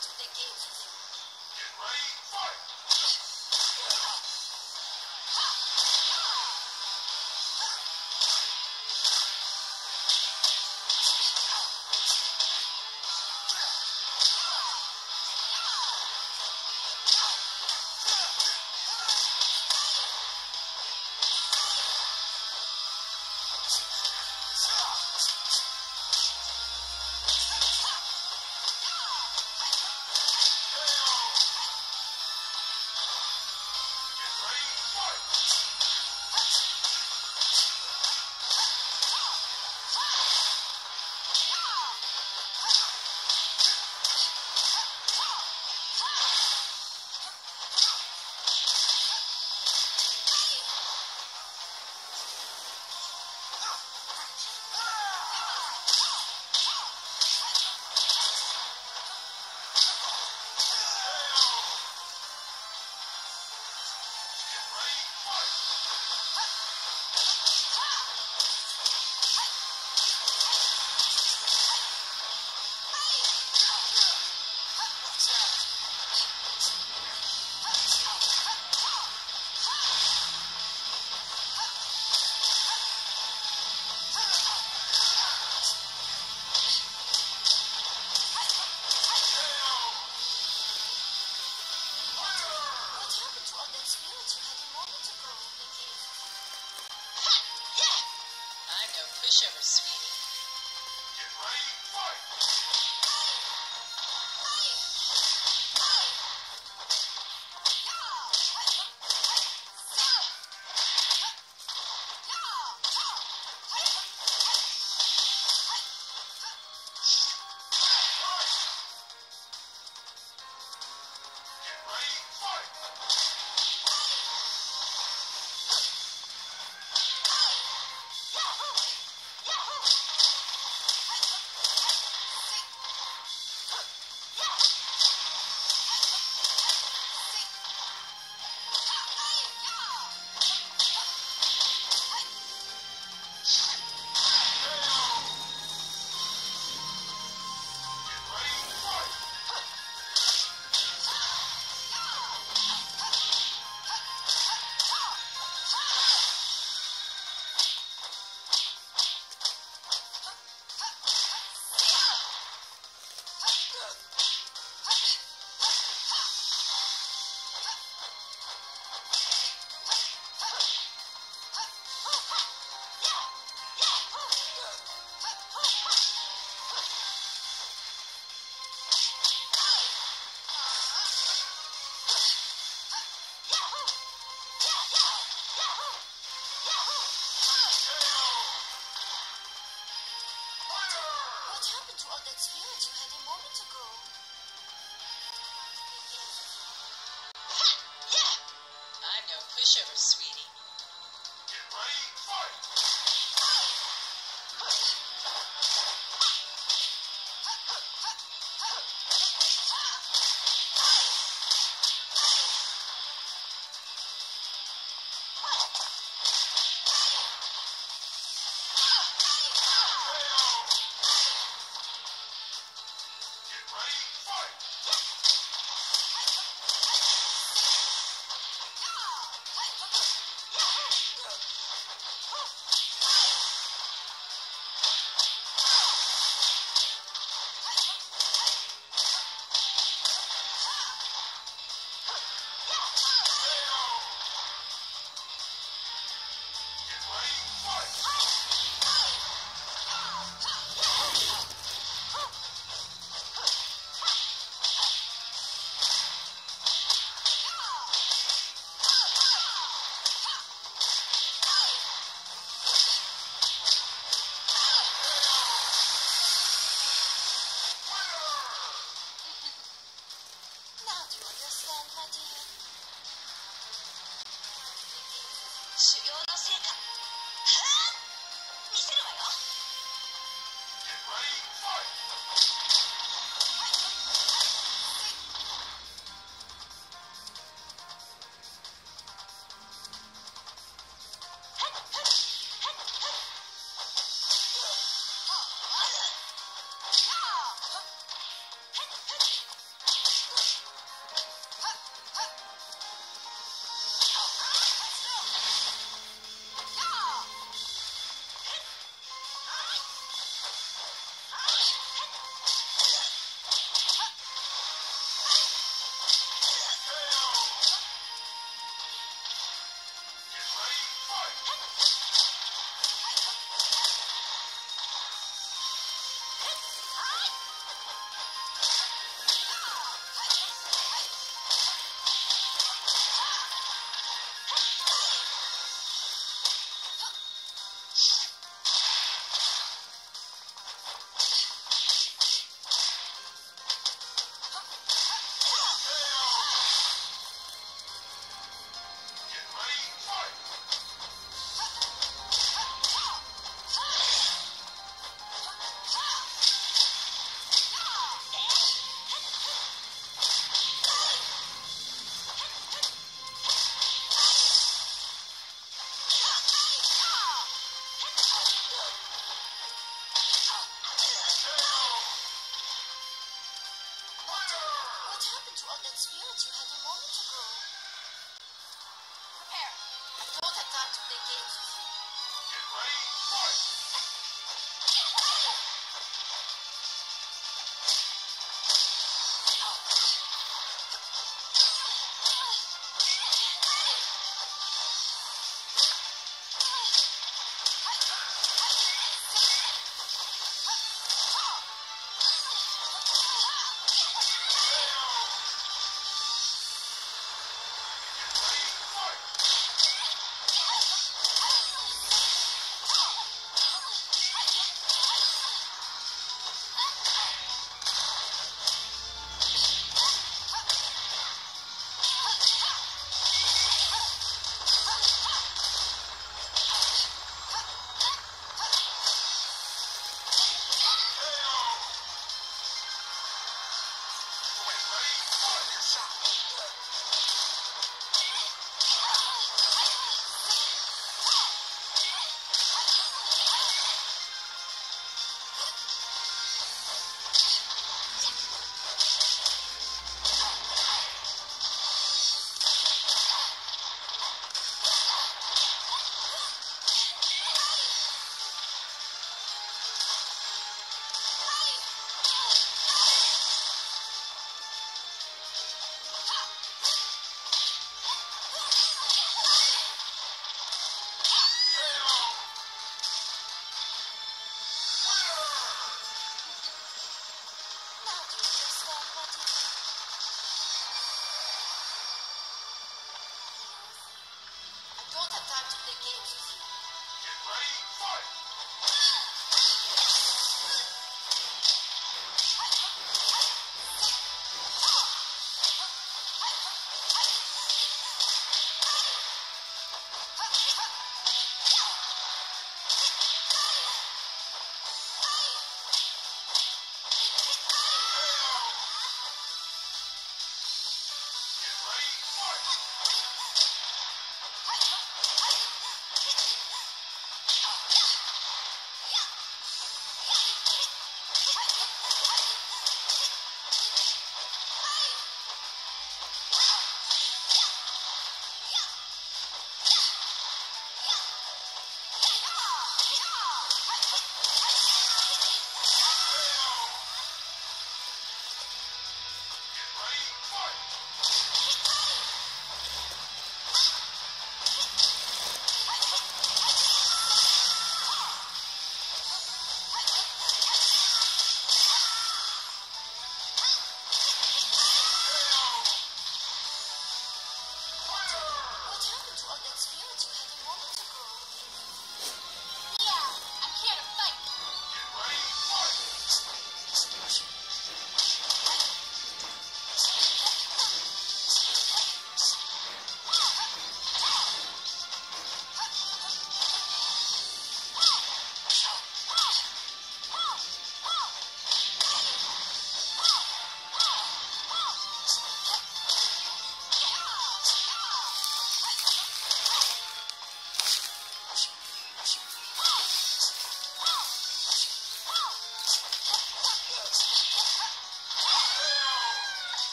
to the gates. Ready, fight! I'm no pushover, sweetie. 修行の成果見せるわよ。